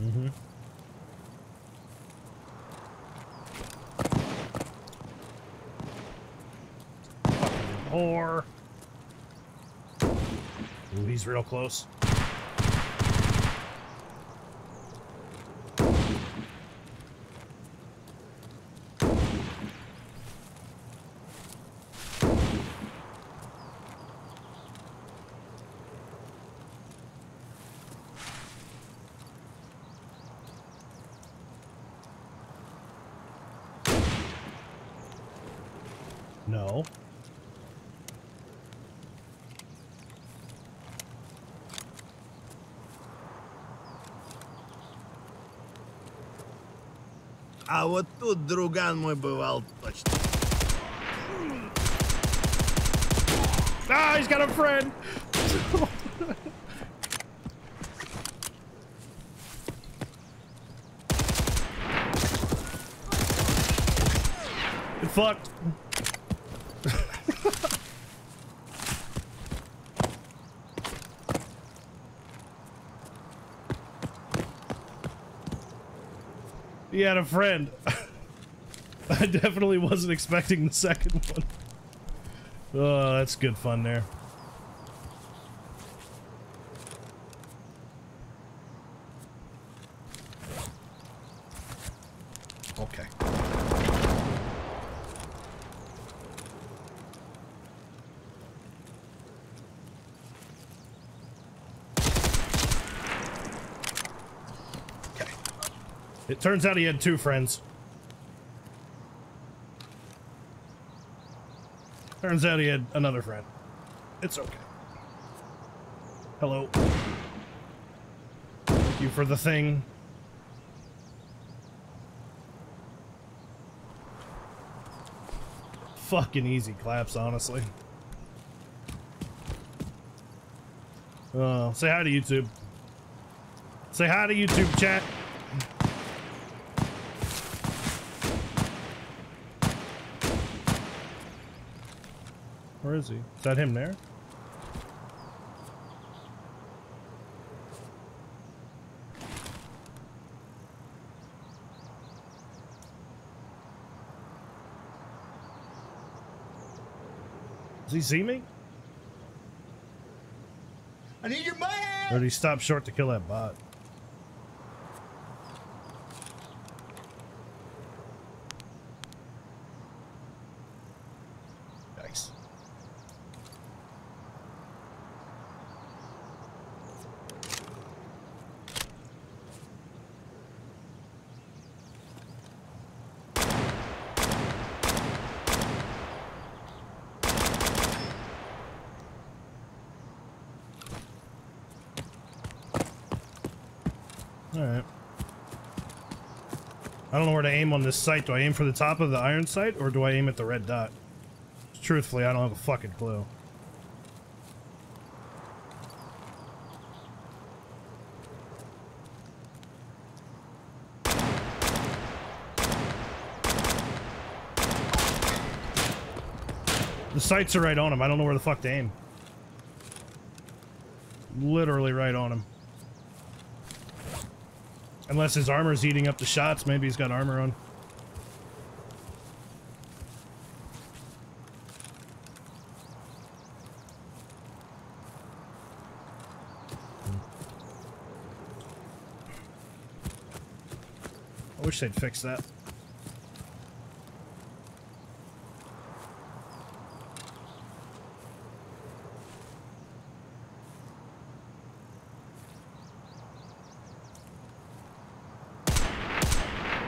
Mm-hmm. Whore. Ooh, he's real close. No. А вот тут друган мой бывал точно. Ah, he's got a friend. Get He had a friend. I definitely wasn't expecting the second one. Oh, that's good fun there. Okay. Okay. It turns out he had two friends. Turns out he had another friend. It's okay. Hello. Thank you for the thing. Fucking easy claps, honestly. Uh, say hi to YouTube. Say hi to YouTube chat. Where is he? Is that him there? Does he see me? I need your money! Or did he stop short to kill that bot? Yikes. Alright. I don't know where to aim on this site. Do I aim for the top of the iron sight, or do I aim at the red dot? Truthfully, I don't have a fucking clue. The sights are right on him. I don't know where the fuck to aim. Literally right on him. Unless his armor's eating up the shots, maybe he's got armor on. I wish they'd fix that.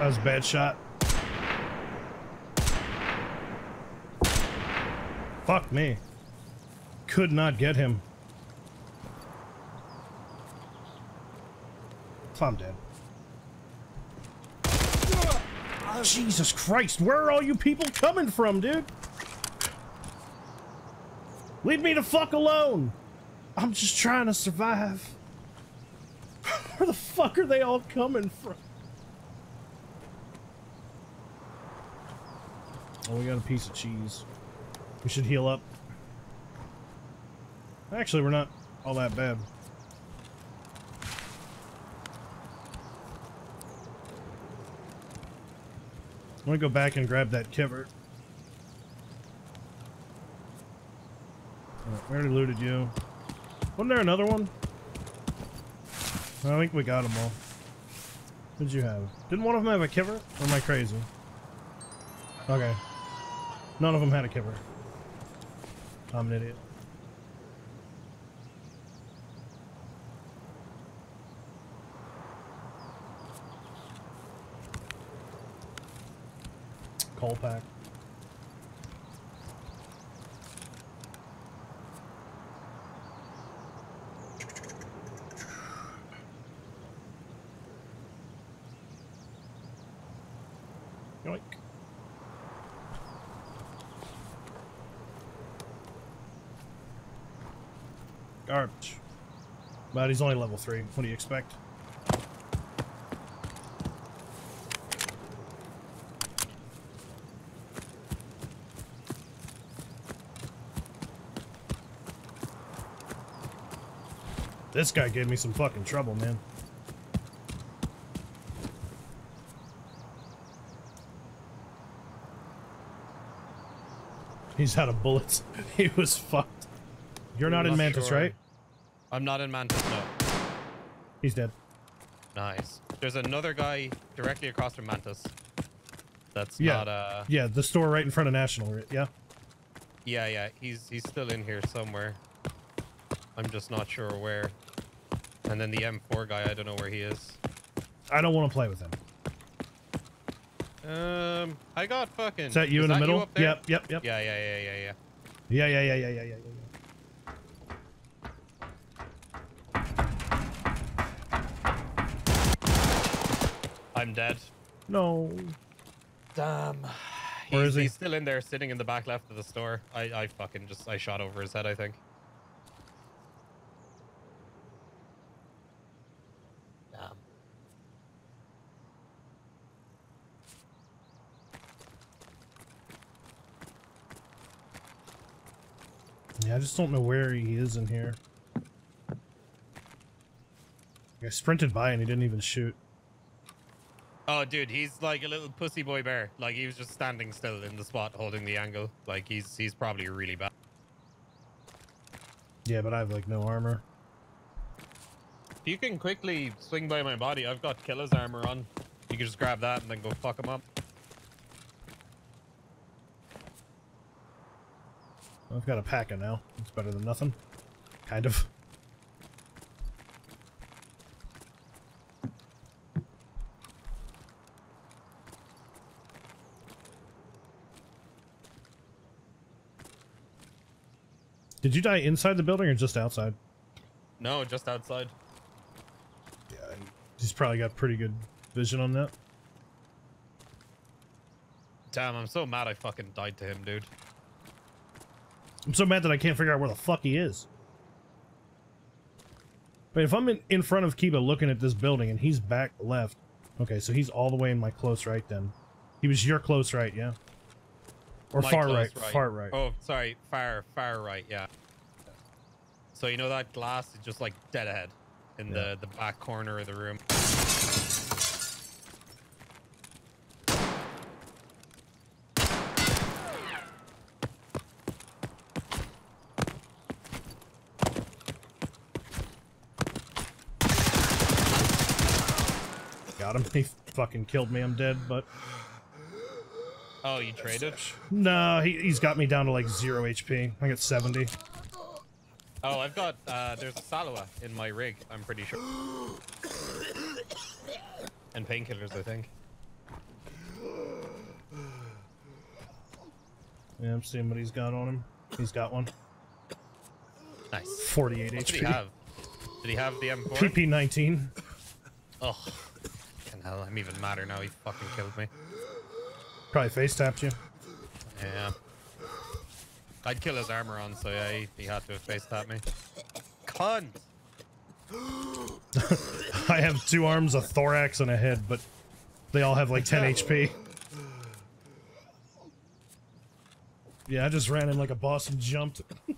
That was a bad shot. Fuck me. Could not get him. I'm dead. Jesus Christ, where are all you people coming from, dude? Leave me the fuck alone. I'm just trying to survive. Where the fuck are they all coming from? Oh, we got a piece of cheese. We should heal up. Actually, we're not all that bad. I'm gonna go back and grab that kiver. Right, we already looted you. Wasn't there another one? I think we got them all. What did you have? Didn't one of them have a kiver? Or am I crazy? Okay. None of them had a kiver. I'm an idiot. Kolpak. Yoink. Garbage. But he's only level 3. What do you expect? This guy gave me some fucking trouble, man. He's out of bullets. he was fucked. You're not I'm in Mantis, sure. right? I'm not in Mantis, no. He's dead. Nice. There's another guy directly across from Mantis. That's Yeah. not, uh... Yeah, the store right in front of National, right? yeah? Yeah, yeah, he's he's still in here somewhere. I'm just not sure where. And then the M4 guy, I don't know where he is. I don't want to play with him. Um, I got fucking... Is that you in the middle? Yep, yep, yep. Yeah, yeah, yeah, yeah, yeah. Yeah, yeah, yeah, yeah, yeah, yeah, yeah. I'm dead. No. Damn. Where He's, is he? he's still in there, sitting in the back left of the store. I, I fucking just, I shot over his head, I think. Damn. Yeah, I just don't know where he is in here. I sprinted by and he didn't even shoot. Oh, dude, he's like a little pussy boy bear. Like he was just standing still in the spot, holding the angle. Like he's he's probably really bad. Yeah, but I have like no armor. If you can quickly swing by my body, I've got Killa's armor on. You can just grab that and then go fuck him up. I've got a PACA now. It's better than nothing. Kind of. Did you die inside the building or just outside? No, just outside. Yeah, he's probably got pretty good vision on that. Damn, I'm so mad I fucking died to him, dude. I'm so mad that I can't figure out where the fuck he is. But if I'm in, in front of Kiba looking at this building and he's back left. Okay, so he's all the way in my close right then. He was your close right, yeah? Or My far close right, far right. Oh, sorry, far, far right, yeah. So you know that glass is just like dead ahead in Yeah. the the back corner of the room. Got him. He fucking killed me. I'm dead, but Oh, you traded? no, he, he's got me down to like zero HP. I got 70. Oh, I've got uh there's a Salewa in my rig, I'm pretty sure. And painkillers, I think. Yeah, I'm seeing what he's got on him. He's got one. Nice. 48 What did he HP. have? Did he have the M4? PP 19. Oh, fucking hell, I'm even madder now. He fucking killed me. Probably face tapped you. Yeah. I'd kill his armor on, so yeah, he, he had to face tap me. Cunt! I have two arms, a thorax, and a head, but they all have like 10 HP. Yeah, I just ran in like a boss and jumped.